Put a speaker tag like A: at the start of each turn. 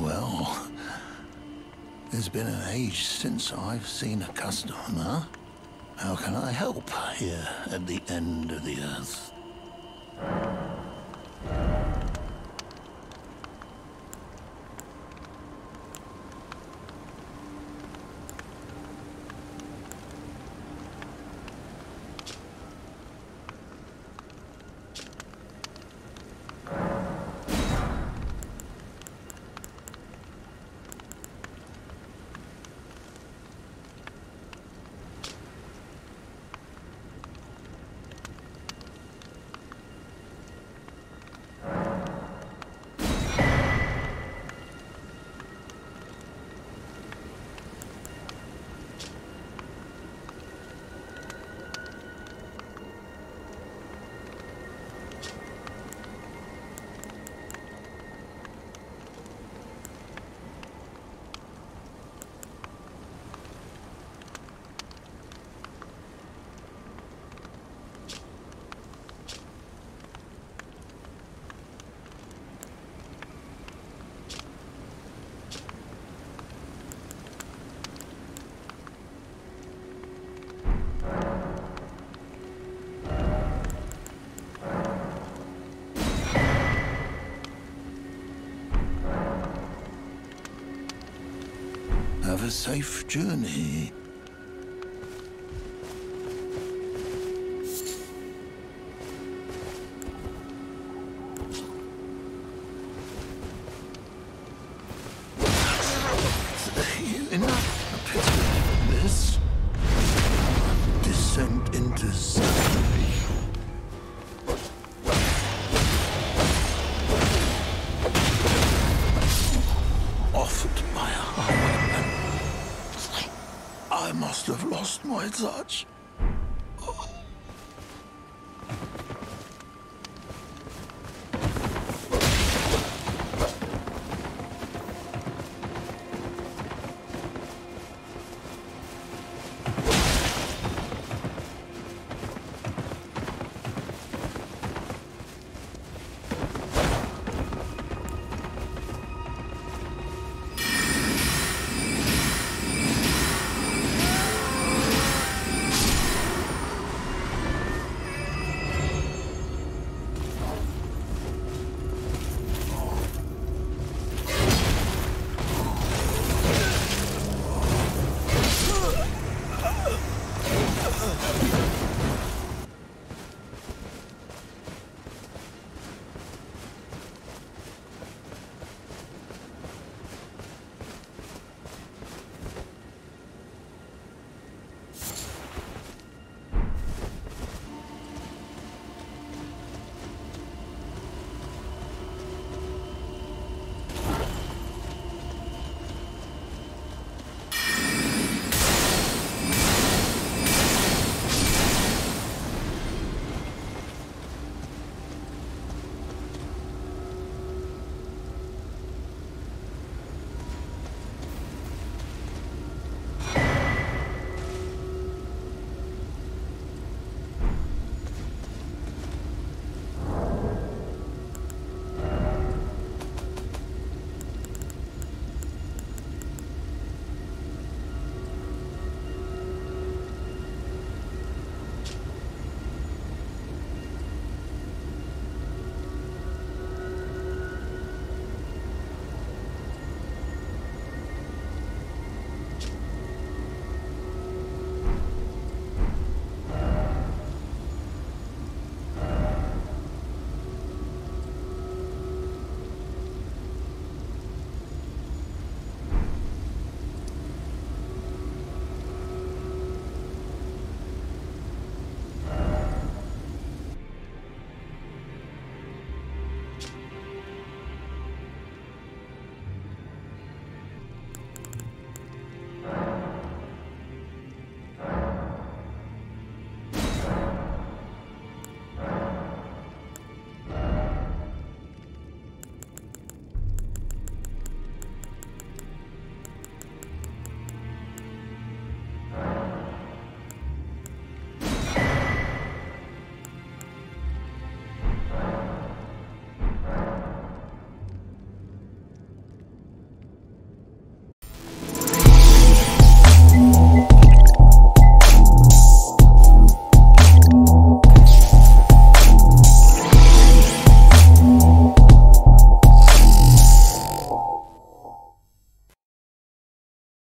A: Well, it's been an age since I've seen a customer. How can I help here at the end of the earth? Have a safe journey. Must have lost my touch. Ugh.